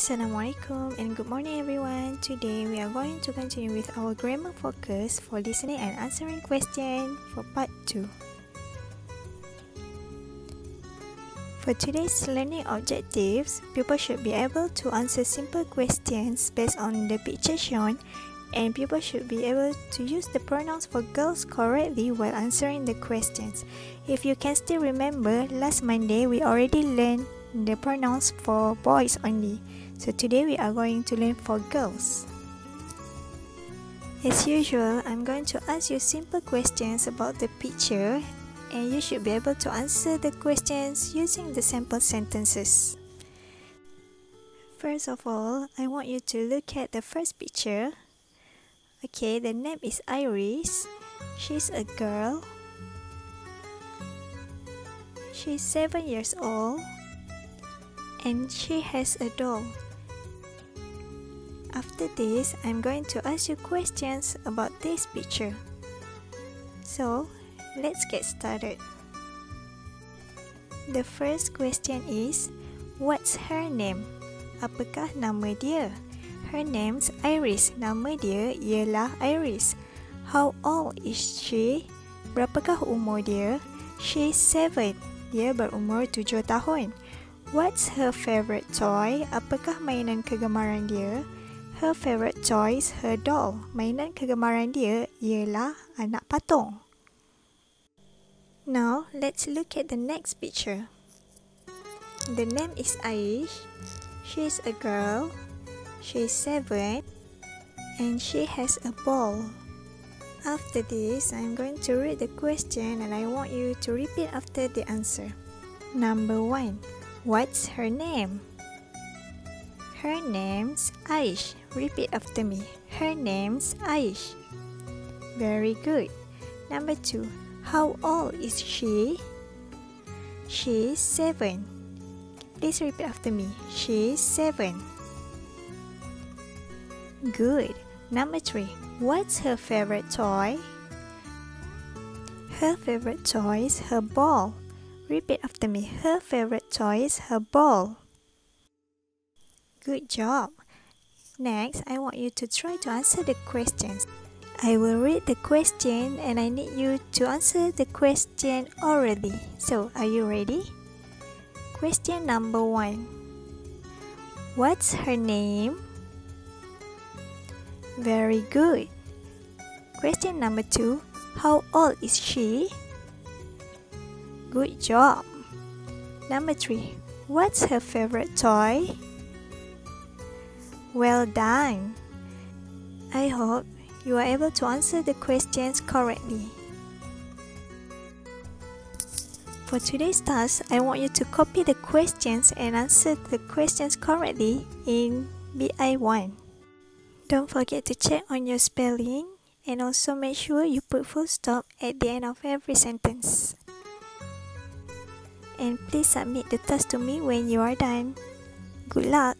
Assalamualaikum and good morning everyone. Today we are going to continue with our grammar focus for listening and answering question for part 2. For today's learning objectives, people should be able to answer simple questions based on the picture shown and people should be able to use the pronouns for girls correctly while answering the questions. If you can still remember, last Monday we already learned the pronouns for boys only. So today we are going to learn for girls. As usual, I'm going to ask you simple questions about the picture and you should be able to answer the questions using the sample sentences. First of all, I want you to look at the first picture. Okay, the name is Iris. She's a girl. She's 7 years old and she has a doll. After this, I'm going to ask you questions about this picture. So, let's get started. The first question is, what's her name? Apakah nama dia? Her name's Iris. Nama dia ialah Iris. How old is she? Berapakah umur dia? She's seven. Dia berumur tujuh tahun. What's her favorite toy? Apakah mainan kegemaran dia? Her favorite toy is her doll. Mainan kegemaran dia ialah anak patung. Now, let's look at the next picture. The name is Aish. She's a girl. She's seven. And she has a ball. After this, I'm going to read the question and I want you to repeat after the answer. Number one. What's her name? Her name's Aish. Repeat after me. Her name's Aish. Very good. Number two. How old is she? She's seven. Please repeat after me. She's seven. Good. Number three. What's her favorite toy? Her favorite toy is her ball. Repeat after me. Her favorite toy is her ball. Good job. Next, I want you to try to answer the questions. I will read the question and I need you to answer the question already. So, are you ready? Question number one What's her name? Very good. Question number two How old is she? Good job. Number three. What's her favorite toy? Well done. I hope you are able to answer the questions correctly. For today's task, I want you to copy the questions and answer the questions correctly in BI1. Don't forget to check on your spelling and also make sure you put full stop at the end of every sentence and please submit the task to me when you are done. Good luck!